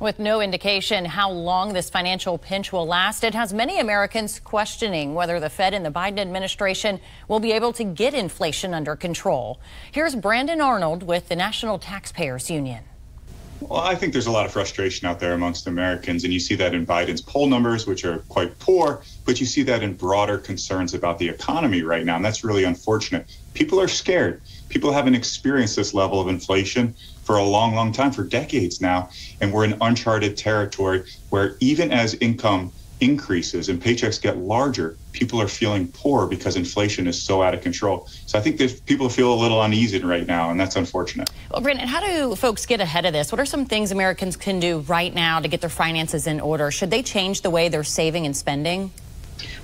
With no indication how long this financial pinch will last, it has many Americans questioning whether the Fed and the Biden administration will be able to get inflation under control. Here's Brandon Arnold with the National Taxpayers Union. Well, I think there's a lot of frustration out there amongst Americans, and you see that in Biden's poll numbers, which are quite poor, but you see that in broader concerns about the economy right now, and that's really unfortunate. People are scared. People haven't experienced this level of inflation for a long, long time, for decades now, and we're in uncharted territory where even as income increases and paychecks get larger, people are feeling poor because inflation is so out of control. So I think that people feel a little uneasy right now, and that's unfortunate. Well, Brandon, how do folks get ahead of this? What are some things Americans can do right now to get their finances in order? Should they change the way they're saving and spending?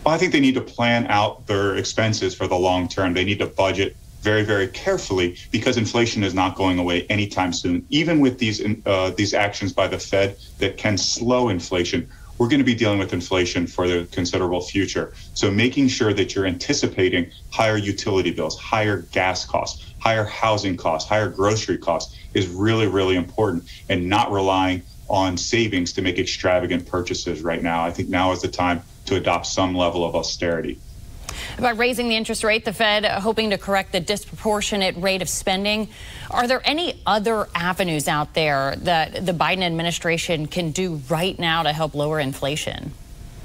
Well, I think they need to plan out their expenses for the long term. They need to budget very, very carefully because inflation is not going away anytime soon. Even with these uh, these actions by the Fed that can slow inflation, we're going to be dealing with inflation for the considerable future. So making sure that you're anticipating higher utility bills, higher gas costs, higher housing costs, higher grocery costs is really, really important and not relying on savings to make extravagant purchases right now. I think now is the time to adopt some level of austerity. About raising the interest rate, the Fed hoping to correct the disproportionate rate of spending. Are there any other avenues out there that the Biden administration can do right now to help lower inflation?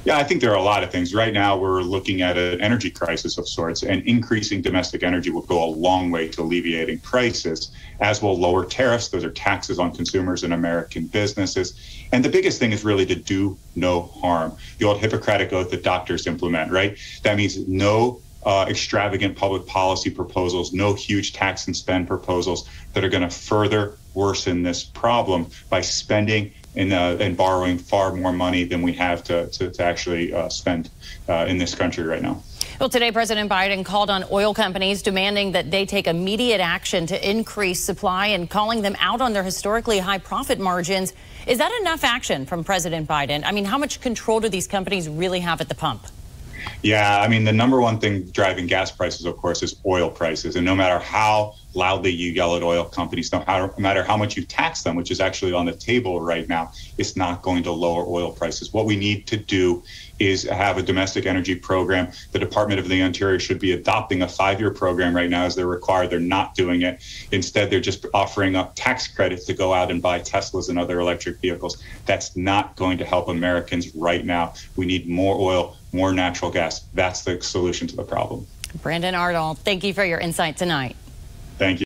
Yeah, I think there are a lot of things. Right now, we're looking at an energy crisis of sorts, and increasing domestic energy will go a long way to alleviating prices, as will lower tariffs. Those are taxes on consumers and American businesses. And the biggest thing is really to do no harm. The old Hippocratic oath that doctors implement, right? That means no uh, extravagant public policy proposals, no huge tax and spend proposals that are going to further worsen this problem by spending and, uh, and borrowing far more money than we have to, to, to actually uh, spend uh, in this country right now. Well, today, President Biden called on oil companies demanding that they take immediate action to increase supply and calling them out on their historically high profit margins. Is that enough action from President Biden? I mean, how much control do these companies really have at the pump? Yeah, I mean, the number one thing driving gas prices, of course, is oil prices. And no matter how loudly you yell at oil companies, no matter how much you tax them, which is actually on the table right now, it's not going to lower oil prices. What we need to do is have a domestic energy program. The Department of the Interior should be adopting a five year program right now as they're required. They're not doing it. Instead, they're just offering up tax credits to go out and buy Teslas and other electric vehicles. That's not going to help Americans right now. We need more oil, more natural gas. That's the solution to the problem. Brandon Arnold, thank you for your insight tonight. Thank you.